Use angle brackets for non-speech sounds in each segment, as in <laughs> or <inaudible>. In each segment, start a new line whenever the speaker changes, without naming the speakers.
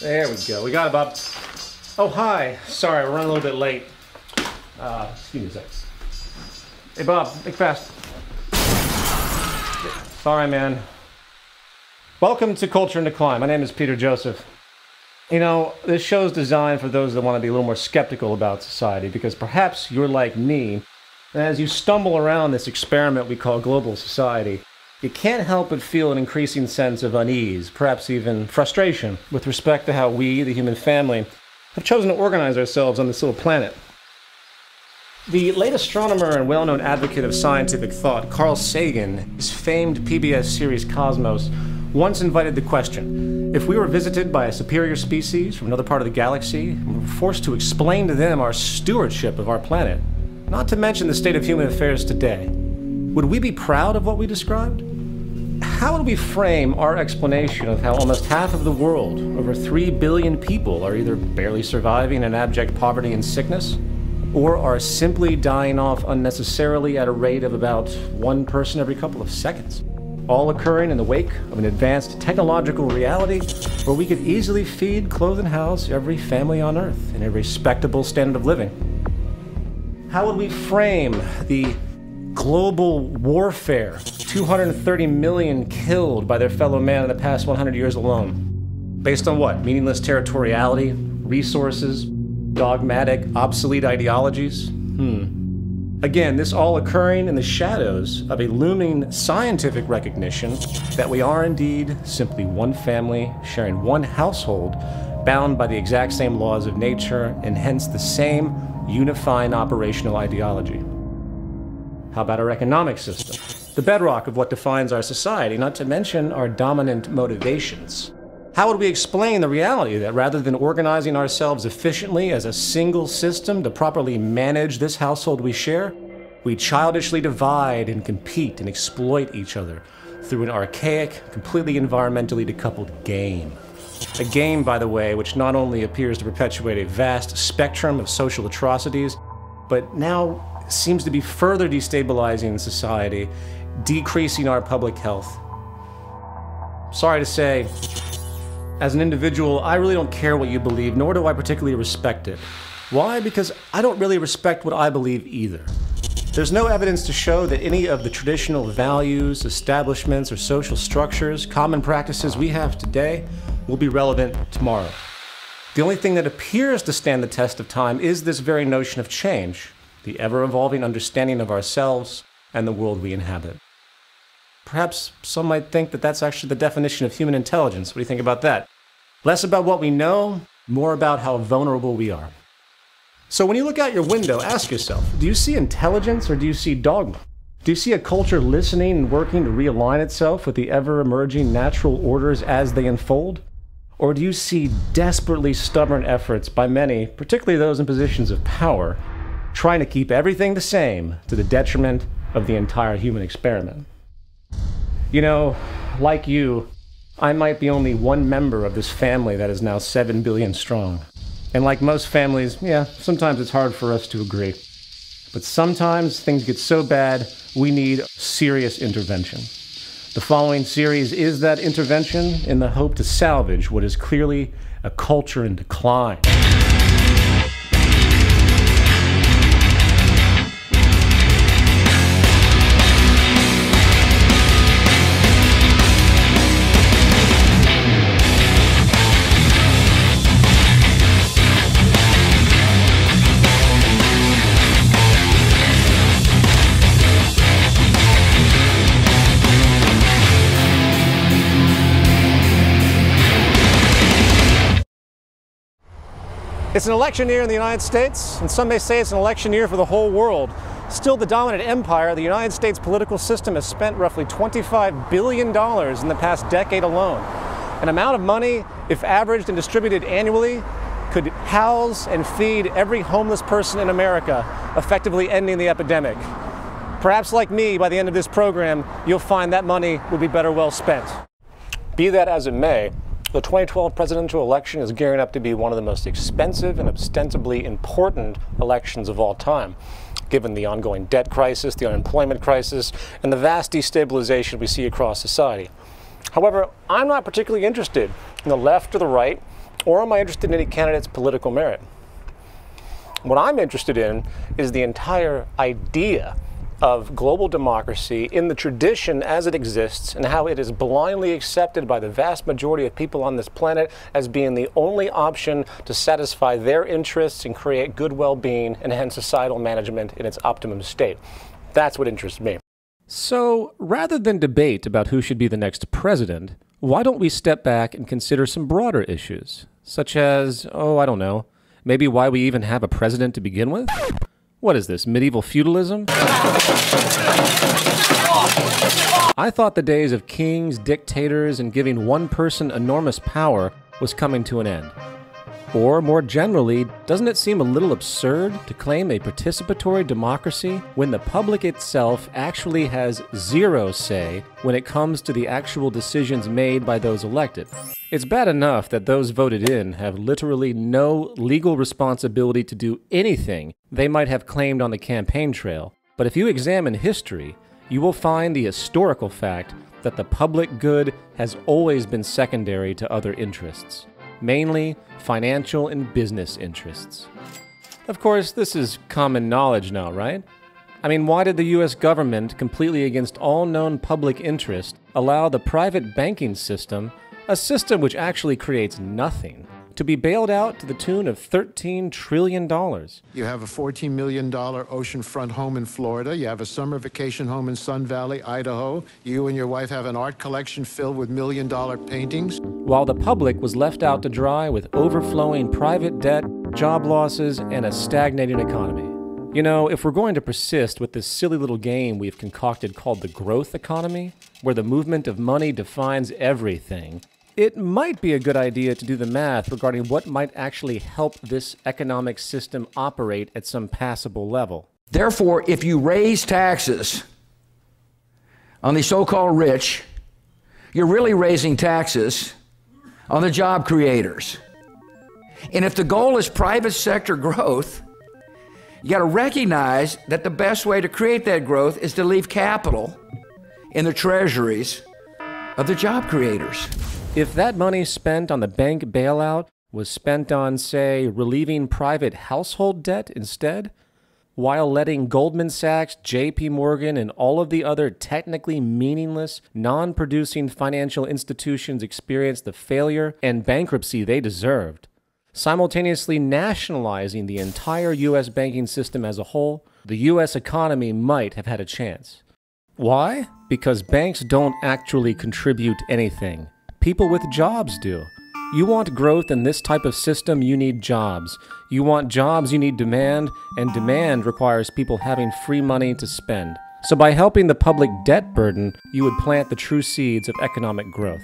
There we go. We got about. Oh, hi. Sorry, we're running a little bit late. Uh, excuse me a sec. Hey, Bob, make fast. Sorry, man. Welcome to Culture in Decline. My name is Peter Joseph. You know, this show is designed for those that want to be a little more skeptical about society because perhaps you're like me, and as you stumble around this experiment we call global society, you can't help but feel an increasing sense of unease, perhaps even frustration, with respect to how we, the human family, have chosen to organize ourselves on this little planet. The late astronomer and well known advocate of scientific thought, Carl Sagan, his famed PBS series Cosmos, once invited the question if we were visited by a superior species from another part of the galaxy and were forced to explain to them our stewardship of our planet, not to mention the state of human affairs today, would we be proud of what we described? How would we frame our explanation of how almost half of the world, over 3 billion people, are either barely surviving in abject poverty and sickness, or are simply dying off unnecessarily at a rate of about one person every couple of seconds? All occurring in the wake of an advanced technological reality where we could easily feed, clothe, and house every family on Earth in a respectable standard of living. How would we frame the global warfare 230 million killed by their fellow man in the past 100 years alone. Based on what? Meaningless territoriality, resources, dogmatic, obsolete ideologies? Hmm. Again, this all occurring in the shadows of a looming scientific recognition that we are indeed simply one family sharing one household, bound by the exact same laws of nature and hence the same unifying operational ideology. How about our economic system? The bedrock of what defines our society, not to mention our dominant motivations. How would we explain the reality that rather than organizing ourselves efficiently as a single system to properly manage this household we share, we childishly divide and compete and exploit each other through an archaic, completely environmentally decoupled game? A game, by the way, which not only appears to perpetuate a vast spectrum of social atrocities, but now seems to be further destabilizing society, decreasing our public health. Sorry to say, as an individual, I really don't care what you believe, nor do I particularly respect it. Why? Because I don't really respect what I believe either. There's no evidence to show that any of the traditional values, establishments, or social structures, common practices we have today will be relevant tomorrow. The only thing that appears to stand the test of time is this very notion of change, the ever evolving understanding of ourselves and the world we inhabit. Perhaps some might think that that's actually the definition of human intelligence. What do you think about that? Less about what we know, more about how vulnerable we are. So when you look out your window, ask yourself do you see intelligence or do you see dogma? Do you see a culture listening and working to realign itself with the ever emerging natural orders as they unfold? Or do you see desperately stubborn efforts by many, particularly those in positions of power, trying to keep everything the same to the detriment of the entire human experiment. You know, like you, I might be only one member of this family that is now 7 billion strong. And like most families, yeah, sometimes it's hard for us to agree. But sometimes things get so bad, we need serious intervention. The following series is that intervention in the hope to salvage what is clearly a culture in decline. It's an election year in the United States, and some may say it's an election year for the whole world. Still the dominant empire, the United States political system has spent roughly $25 billion in the past decade alone. An amount of money, if averaged and distributed annually, could house and feed every homeless person in America, effectively ending the epidemic. Perhaps like me, by the end of this program, you'll find that money would be better well spent. Be that as it may, the 2012 presidential election is gearing up to be one of the most expensive and ostensibly important elections of all time, given the ongoing debt crisis, the unemployment crisis, and the vast destabilization we see across society. However, I'm not particularly interested in the left or the right, or am I interested in any candidate's political merit? What I'm interested in is the entire idea of global democracy in the tradition as it exists and how it is blindly accepted by the vast majority of people on this planet as being the only option to satisfy their interests and create good well being and hence societal management in its optimum state. That's what interests me. So, rather than debate about who should be the next president, why don't we step back and consider some broader issues, such as, oh, I don't know, maybe why we even have a president to begin with? What is this, medieval feudalism? I thought the days of kings, dictators, and giving one person enormous power was coming to an end. Or, more generally, doesn't it seem a little absurd to claim a participatory democracy when the public itself actually has zero say when it comes to the actual decisions made by those elected? It's bad enough that those voted in have literally no legal responsibility to do anything they might have claimed on the campaign trail. But if you examine history, you will find the historical fact that the public good has always been secondary to other interests mainly financial and business interests. Of course, this is common knowledge now, right? I mean, why did the US government, completely against all known public interest, allow the private banking system, a system which actually creates nothing, to be bailed out to the tune of $13 trillion.
You have a $14 million oceanfront home in Florida. You have a summer vacation home in Sun Valley, Idaho. You and your wife have an art collection filled with million dollar paintings.
While the public was left out to dry with overflowing private debt, job losses, and a stagnating economy. You know, if we're going to persist with this silly little game we've concocted called the growth economy, where the movement of money defines everything, it might be a good idea to do the math regarding what might actually help this economic system operate at some passable level.
Therefore, if you raise taxes on the so called rich, you're really raising taxes on the job creators. And if the goal is private sector growth, you got to recognize that the best way to create that growth is to leave capital in the treasuries of the job creators.
If that money spent on the bank bailout was spent on, say, relieving private household debt instead, while letting Goldman Sachs, JP Morgan, and all of the other technically meaningless, non producing financial institutions experience the failure and bankruptcy they deserved, simultaneously nationalizing the entire U.S. banking system as a whole, the U.S. economy might have had a chance. Why? Because banks don't actually contribute anything people with jobs do. You want growth in this type of system, you need jobs. You want jobs, you need demand, and demand requires people having free money to spend. So, by helping the public debt burden, you would plant the true seeds of economic growth.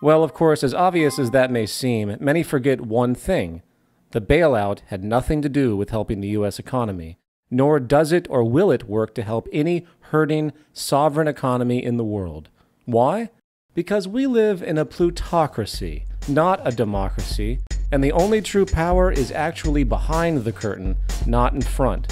Well, of course, as obvious as that may seem, many forget one thing the bailout had nothing to do with helping the U.S. economy, nor does it or will it work to help any hurting, sovereign economy in the world. Why? Because we live in a plutocracy, not a democracy, and the only true power is actually behind the curtain, not in front.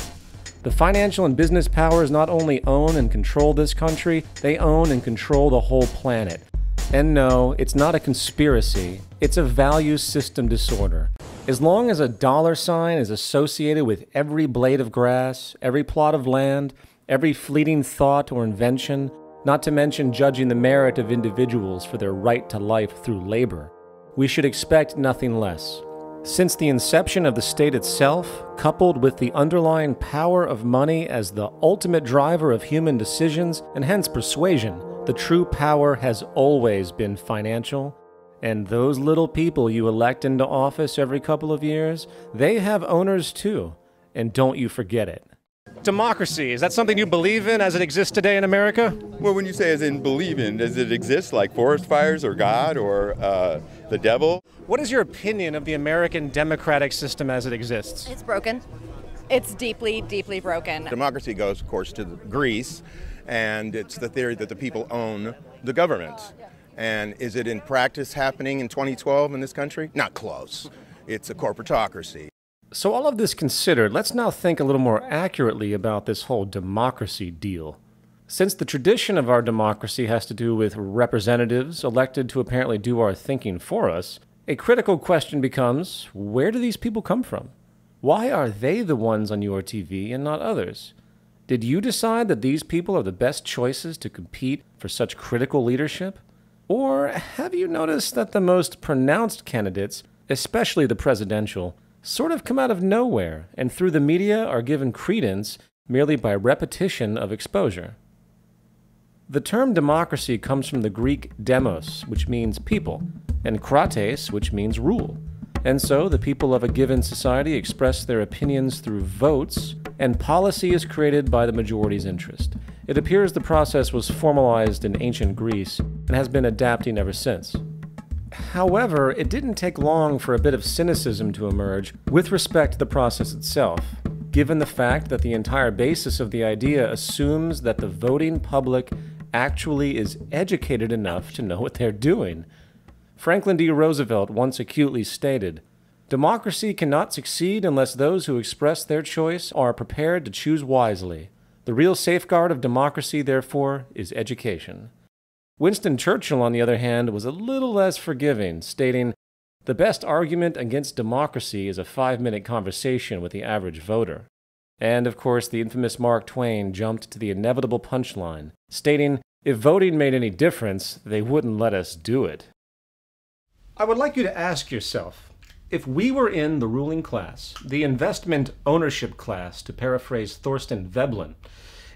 The financial and business powers not only own and control this country, they own and control the whole planet. And no, it's not a conspiracy, it's a value system disorder. As long as a dollar sign is associated with every blade of grass, every plot of land, every fleeting thought or invention, not to mention judging the merit of individuals for their right to life through labor. We should expect nothing less. Since the inception of the state itself, coupled with the underlying power of money as the ultimate driver of human decisions and hence persuasion, the true power has always been financial. And those little people you elect into office every couple of years, they have owners too. And don't you forget it democracy. Is that something you believe in as it exists today in America?
Well, when you say as in believe in, does it exist like forest fires or God or uh, the devil?
What is your opinion of the American democratic system as it exists?
It's broken. It's deeply, deeply broken.
Democracy goes, of course, to Greece, and it's the theory that the people own the government. And is it in practice happening in 2012 in this country? Not close. It's a corporatocracy.
So, all of this considered, let's now think a little more accurately about this whole democracy deal. Since the tradition of our democracy has to do with representatives elected to apparently do our thinking for us, a critical question becomes where do these people come from? Why are they the ones on your TV and not others? Did you decide that these people are the best choices to compete for such critical leadership? Or have you noticed that the most pronounced candidates, especially the presidential, sort of come out of nowhere and through the media are given credence merely by repetition of exposure? The term democracy comes from the Greek demos, which means people, and krates, which means rule. And so the people of a given society express their opinions through votes, and policy is created by the majority's interest. It appears the process was formalized in ancient Greece and has been adapting ever since. However, it didn't take long for a bit of cynicism to emerge with respect to the process itself, given the fact that the entire basis of the idea assumes that the voting public actually is educated enough to know what they're doing. Franklin D. Roosevelt once acutely stated Democracy cannot succeed unless those who express their choice are prepared to choose wisely. The real safeguard of democracy, therefore, is education. Winston Churchill, on the other hand, was a little less forgiving, stating, The best argument against democracy is a five minute conversation with the average voter. And of course, the infamous Mark Twain jumped to the inevitable punchline, stating, if voting made any difference, they wouldn't let us do it. I would like you to ask yourself if we were in the ruling class, the investment ownership class, to paraphrase Thorstein Veblen,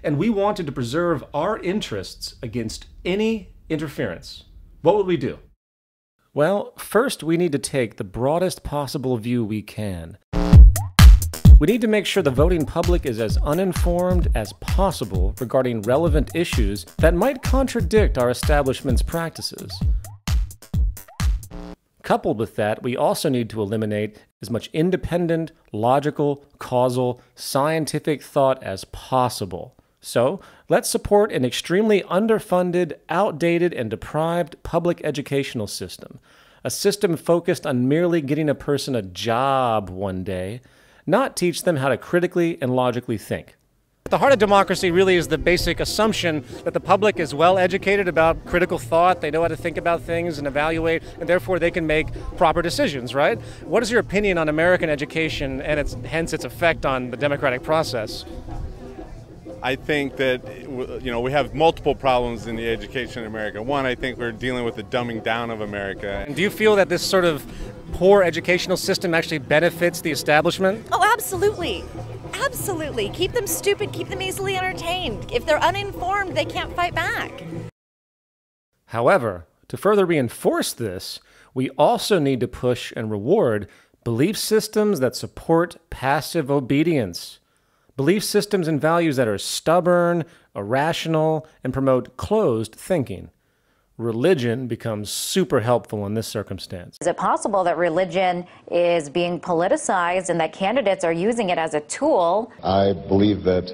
and we wanted to preserve our interests against any interference, what would we do? Well, first we need to take the broadest possible view we can we need to make sure the voting public is as uninformed as possible regarding relevant issues that might contradict our establishment's practices. Coupled with that, we also need to eliminate as much independent, logical, causal, scientific thought as possible. So, let's support an extremely underfunded, outdated, and deprived public educational system. A system focused on merely getting a person a job one day not teach them how to critically and logically think. The heart of democracy really is the basic assumption that the public is well educated about critical thought, they know how to think about things and evaluate, and therefore they can make proper decisions, right? What is your opinion on American education and its, hence its effect on the democratic process?
I think that you know we have multiple problems in the education in America. One, I think we're dealing with the dumbing down of America.
And do you feel that this sort of poor educational system actually benefits the establishment?
Oh, absolutely. Absolutely. Keep them stupid, keep them easily entertained. If they're uninformed, they can't fight back.
However, to further reinforce this, we also need to push and reward belief systems that support passive obedience. Belief systems and values that are stubborn, irrational, and promote closed thinking religion becomes super helpful in this circumstance.
Is it possible that religion is being politicized and that candidates are using it as a tool?
I believe that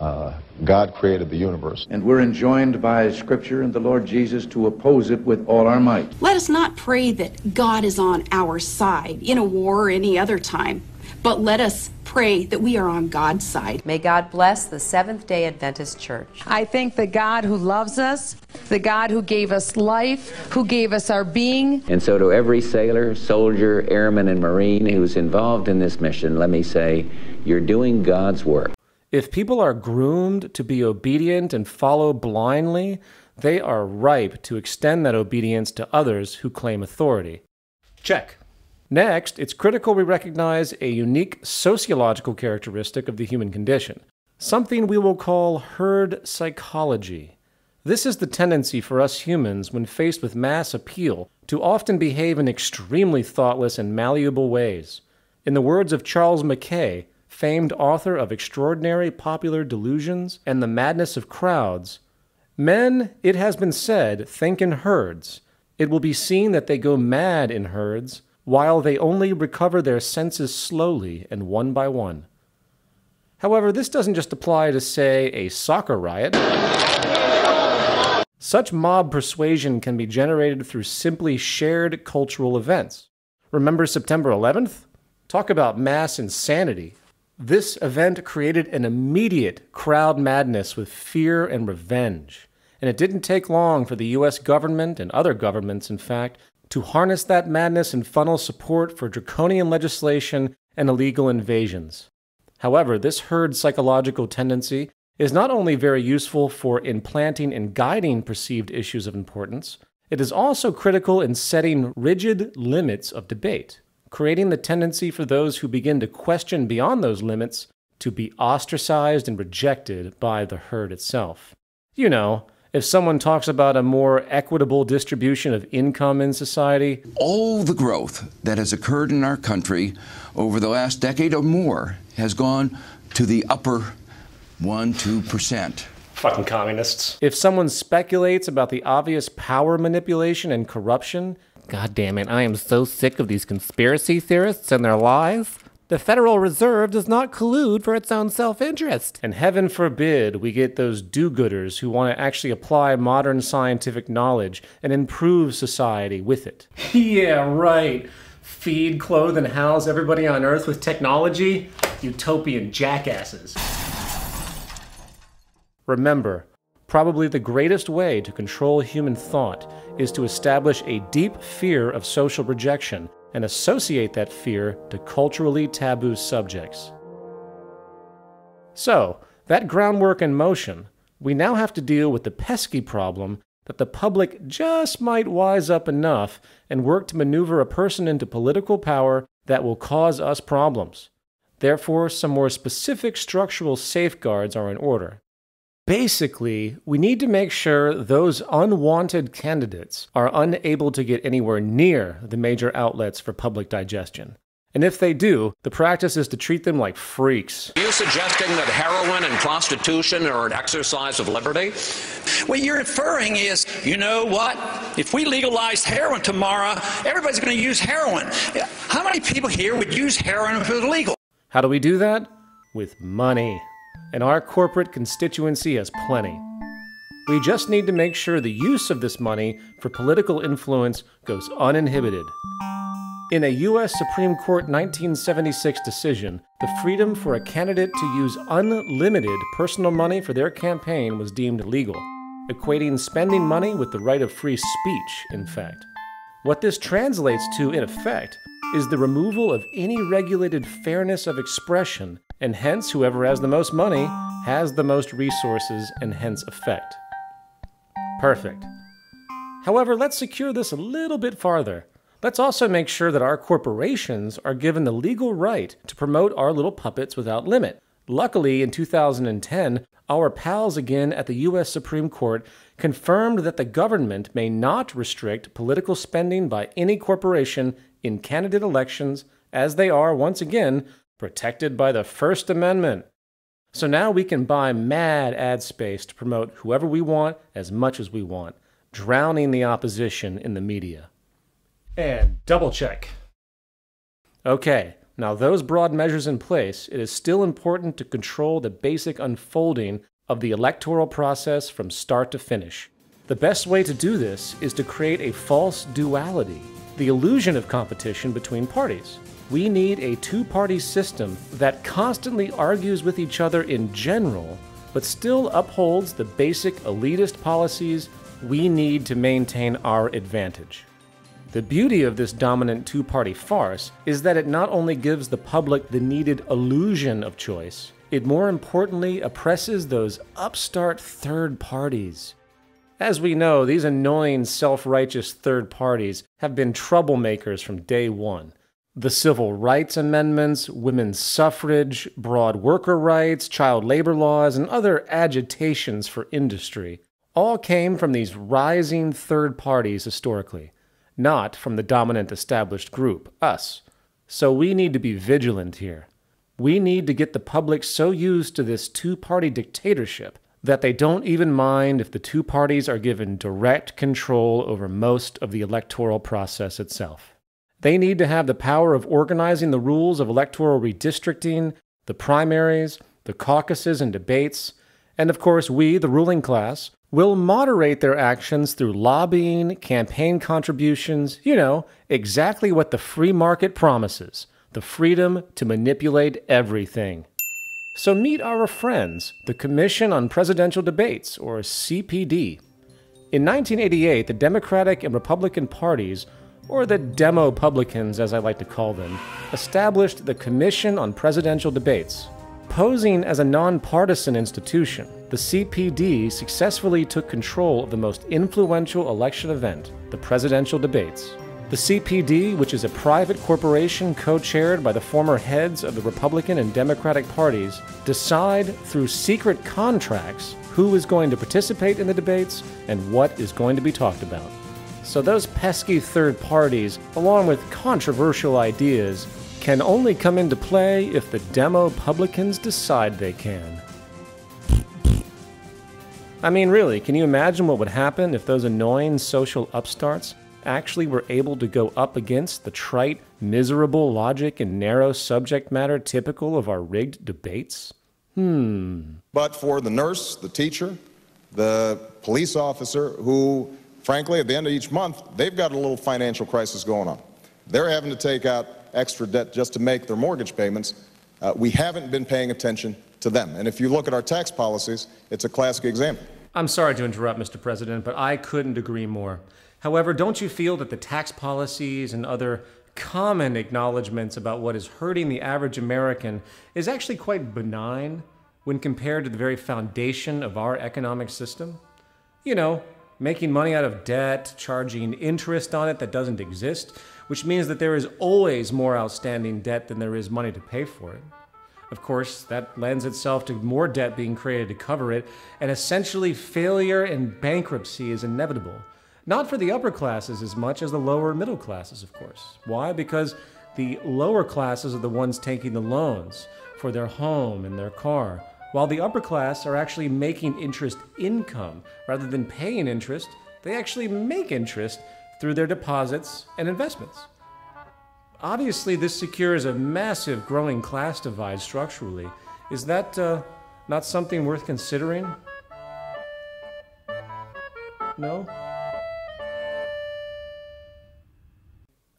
uh, God created the universe.
And we're enjoined by Scripture and the Lord Jesus to oppose it with all our might.
Let us not pray that God is on our side in a war or any other time but let us pray that we are on God's side.
May God bless the Seventh day Adventist Church.
I thank the God who loves us, the God who gave us life, who gave us our being.
And so, to every sailor, soldier, airman, and Marine who's involved in this mission, let me say, you're doing God's work.
If people are groomed to be obedient and follow blindly, they are ripe to extend that obedience to others who claim authority. Check. Next, it's critical we recognize a unique sociological characteristic of the human condition, something we will call herd psychology. This is the tendency for us humans, when faced with mass appeal, to often behave in extremely thoughtless and malleable ways. In the words of Charles Mackay, famed author of Extraordinary Popular Delusions and The Madness of Crowds, men, it has been said, think in herds. It will be seen that they go mad in herds while they only recover their senses slowly and one by one. However, this doesn't just apply to, say, a soccer riot. Such mob persuasion can be generated through simply shared cultural events. Remember September 11th? Talk about mass insanity. This event created an immediate crowd madness with fear and revenge. And it didn't take long for the US government and other governments, in fact, to harness that madness and funnel support for draconian legislation and illegal invasions. However, this herd psychological tendency is not only very useful for implanting and guiding perceived issues of importance, it is also critical in setting rigid limits of debate creating the tendency for those who begin to question beyond those limits to be ostracized and rejected by the herd itself. You know, if someone talks about a more equitable distribution of income in society,
all the growth that has occurred in our country over the last decade or more has gone to the upper 1 2%.
Fucking communists. If someone speculates about the obvious power manipulation and corruption God damn it, I am so sick of these conspiracy theorists and their lies. The Federal Reserve does not collude for its own self interest. And heaven forbid we get those do gooders who want to actually apply modern scientific knowledge and improve society with it. <laughs> yeah, right. Feed, clothe, and house everybody on Earth with technology? Utopian jackasses. Remember, Probably the greatest way to control human thought is to establish a deep fear of social rejection and associate that fear to culturally taboo subjects. So, that groundwork in motion, we now have to deal with the pesky problem that the public just might wise up enough and work to maneuver a person into political power that will cause us problems. Therefore, some more specific structural safeguards are in order. Basically, we need to make sure those unwanted candidates are unable to get anywhere near the major outlets for public digestion. And if they do, the practice is to treat them like freaks.
Are you suggesting that heroin and prostitution are an exercise of liberty?
What you're inferring is, you know what? If we legalized heroin tomorrow, everybody's going to use heroin. How many people here would use heroin if it was legal?
How do we do that? With money and our corporate constituency has plenty. We just need to make sure the use of this money for political influence goes uninhibited. In a U.S. Supreme Court 1976 decision, the freedom for a candidate to use unlimited personal money for their campaign was deemed legal, equating spending money with the right of free speech, in fact. What this translates to, in effect, is the removal of any regulated fairness of expression and hence whoever has the most money has the most resources and hence effect. Perfect. However, let's secure this a little bit farther. Let's also make sure that our corporations are given the legal right to promote our little puppets without limit. Luckily, in 2010, our pals again at the U.S. Supreme Court confirmed that the government may not restrict political spending by any corporation in candidate elections, as they are, once again, protected by the First Amendment. So now we can buy mad ad space to promote whoever we want as much as we want, drowning the opposition in the media. And double check. Okay, now those broad measures in place, it is still important to control the basic unfolding of the electoral process from start to finish. The best way to do this is to create a false duality, the illusion of competition between parties. We need a two party system that constantly argues with each other in general, but still upholds the basic elitist policies we need to maintain our advantage. The beauty of this dominant two party farce is that it not only gives the public the needed illusion of choice, it more importantly oppresses those upstart third parties. As we know, these annoying self righteous third parties have been troublemakers from day one. The civil rights amendments, women's suffrage, broad worker rights, child labor laws, and other agitations for industry all came from these rising third parties historically, not from the dominant established group, us. So we need to be vigilant here. We need to get the public so used to this two party dictatorship that they don't even mind if the two parties are given direct control over most of the electoral process itself. They need to have the power of organizing the rules of electoral redistricting, the primaries, the caucuses and debates, and of course, we, the ruling class, will moderate their actions through lobbying, campaign contributions, you know, exactly what the free market promises the freedom to manipulate everything. So meet our friends, the Commission on Presidential Debates, or CPD. In 1988, the Democratic and Republican parties, or the Demo-Publicans as I like to call them, established the Commission on Presidential Debates. Posing as a nonpartisan institution, the CPD successfully took control of the most influential election event, the presidential debates. The CPD, which is a private corporation co chaired by the former heads of the Republican and Democratic parties, decide through secret contracts who is going to participate in the debates and what is going to be talked about. So, those pesky third parties, along with controversial ideas, can only come into play if the demo publicans decide they can. I mean, really, can you imagine what would happen if those annoying social upstarts actually were able to go up against the trite, miserable logic and narrow subject matter typical of our rigged debates? Hmm.
But for the nurse, the teacher, the police officer, who, frankly, at the end of each month, they've got a little financial crisis going on. They're having to take out extra debt just to make their mortgage payments. Uh, we haven't been paying attention to them. And if you look at our tax policies, it's a classic example.
I'm sorry to interrupt, Mr. President, but I couldn't agree more. However, don't you feel that the tax policies and other common acknowledgments about what is hurting the average American is actually quite benign when compared to the very foundation of our economic system? You know, making money out of debt, charging interest on it that doesn't exist, which means that there is always more outstanding debt than there is money to pay for it. Of course, that lends itself to more debt being created to cover it, and essentially failure and bankruptcy is inevitable. Not for the upper classes as much as the lower middle classes, of course. Why? Because the lower classes are the ones taking the loans for their home and their car, while the upper class are actually making interest income. Rather than paying interest, they actually make interest through their deposits and investments. Obviously, this secures a massive growing class divide structurally. Is that uh, not something worth considering? No?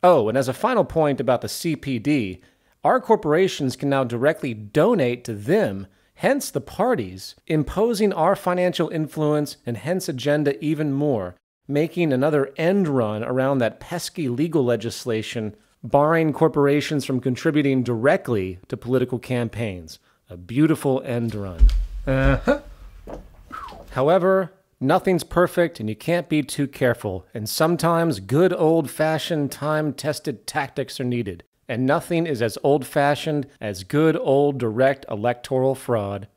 Oh, and as a final point about the CPD, our corporations can now directly donate to them, hence the parties, imposing our financial influence and hence agenda even more, making another end run around that pesky legal legislation barring corporations from contributing directly to political campaigns. A beautiful end run. Uh-huh. However, nothing's perfect and you can't be too careful, and sometimes good old fashioned, time tested tactics are needed. And nothing is as old fashioned as good old direct electoral fraud.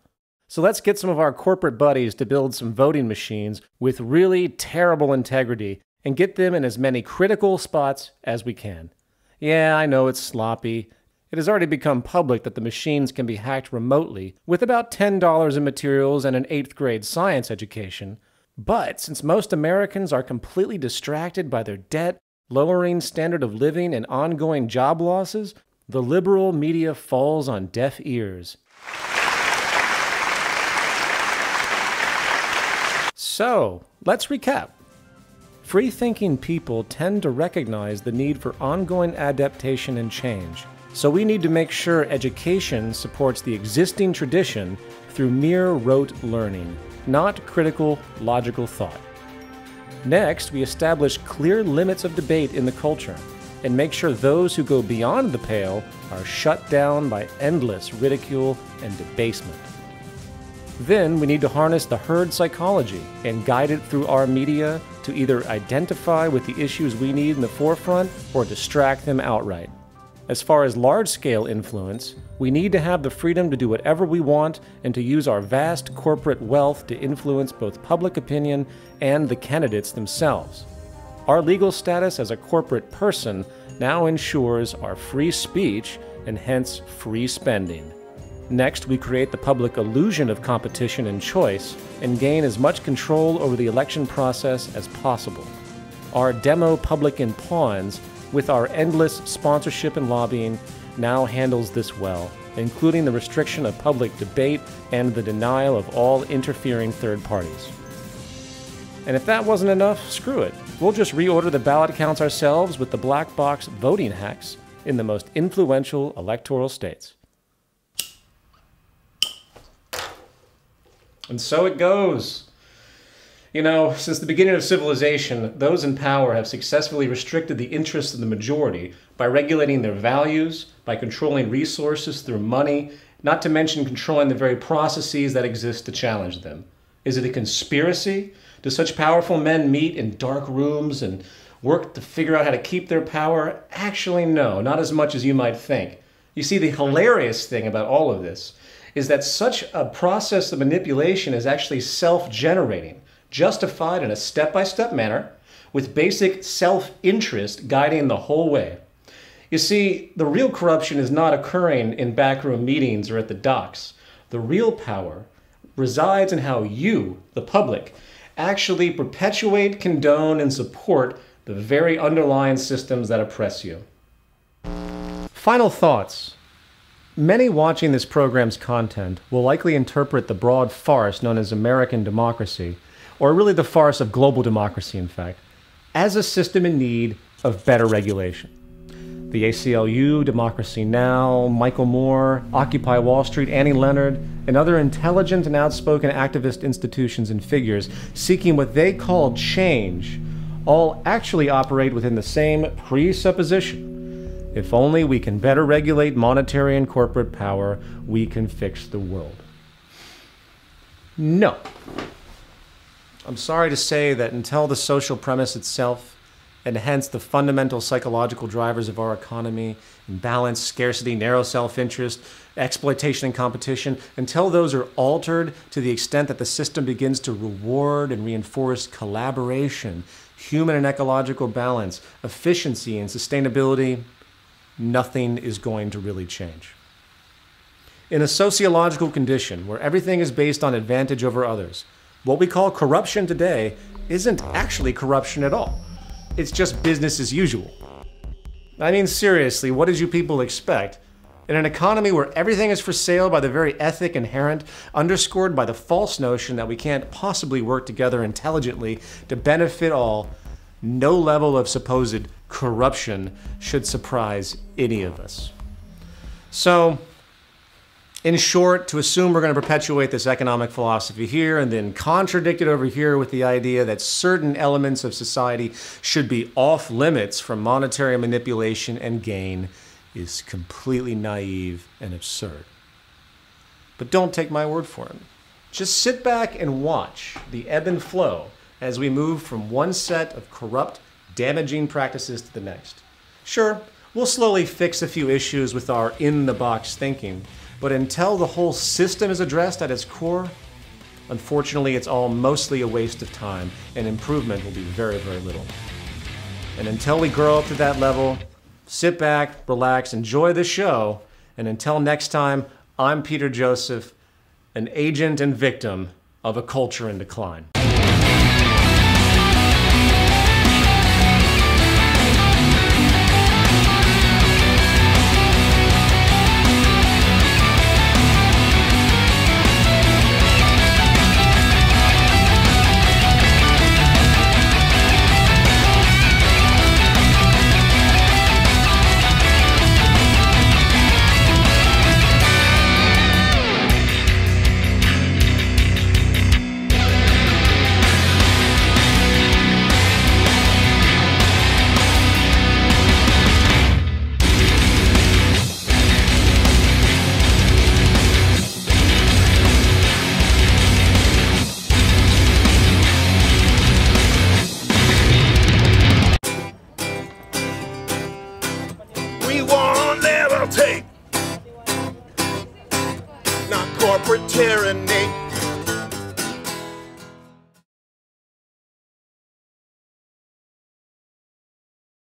So let's get some of our corporate buddies to build some voting machines with really terrible integrity and get them in as many critical spots as we can. Yeah, I know it's sloppy. It has already become public that the machines can be hacked remotely with about $10 in materials and an 8th grade science education. But since most Americans are completely distracted by their debt, lowering standard of living, and ongoing job losses, the liberal media falls on deaf ears. So, let's recap. Free thinking people tend to recognize the need for ongoing adaptation and change. So we need to make sure education supports the existing tradition through mere rote learning, not critical, logical thought. Next, we establish clear limits of debate in the culture and make sure those who go beyond the pale are shut down by endless ridicule and debasement. Then we need to harness the herd psychology and guide it through our media to either identify with the issues we need in the forefront or distract them outright. As far as large scale influence, we need to have the freedom to do whatever we want and to use our vast corporate wealth to influence both public opinion and the candidates themselves. Our legal status as a corporate person now ensures our free speech and hence free spending. Next, we create the public illusion of competition and choice and gain as much control over the election process as possible. Our demo publican pawns, with our endless sponsorship and lobbying, now handles this well, including the restriction of public debate and the denial of all interfering third parties. And if that wasn't enough, screw it. We'll just reorder the ballot counts ourselves with the black box voting hacks in the most influential electoral states. And so it goes. You know, since the beginning of civilization, those in power have successfully restricted the interests of the majority by regulating their values, by controlling resources through money, not to mention controlling the very processes that exist to challenge them. Is it a conspiracy? Do such powerful men meet in dark rooms and work to figure out how to keep their power? Actually, no, not as much as you might think. You see, the hilarious thing about all of this is that such a process of manipulation is actually self generating justified in a step by step manner, with basic self interest guiding the whole way. You see, the real corruption is not occurring in backroom meetings or at the docks. The real power resides in how you, the public, actually perpetuate, condone, and support the very underlying systems that oppress you. Final thoughts. Many watching this program's content will likely interpret the broad farce known as American democracy or really the farce of global democracy, in fact, as a system in need of better regulation. The ACLU, Democracy Now!, Michael Moore, Occupy Wall Street, Annie Leonard, and other intelligent and outspoken activist institutions and figures seeking what they call change all actually operate within the same presupposition. If only we can better regulate monetary and corporate power, we can fix the world. No. I'm sorry to say that until the social premise itself, and hence the fundamental psychological drivers of our economy, imbalance, scarcity, narrow self interest, exploitation, and competition, until those are altered to the extent that the system begins to reward and reinforce collaboration, human and ecological balance, efficiency, and sustainability, nothing is going to really change. In a sociological condition where everything is based on advantage over others, what we call corruption today isn't actually corruption at all. It's just business as usual. I mean, seriously, what did you people expect? In an economy where everything is for sale by the very ethic inherent, underscored by the false notion that we can't possibly work together intelligently to benefit all, no level of supposed corruption should surprise any of us. So, in short, to assume we're going to perpetuate this economic philosophy here and then contradict it over here with the idea that certain elements of society should be off limits from monetary manipulation and gain is completely naive and absurd. But don't take my word for it. Just sit back and watch the ebb and flow as we move from one set of corrupt, damaging practices to the next. Sure, we'll slowly fix a few issues with our in the box thinking but until the whole system is addressed at its core, unfortunately, it's all mostly a waste of time, and improvement will be very, very little. And until we grow up to that level, sit back, relax, enjoy the show, and until next time, I'm Peter Joseph, an agent and victim of a culture in decline.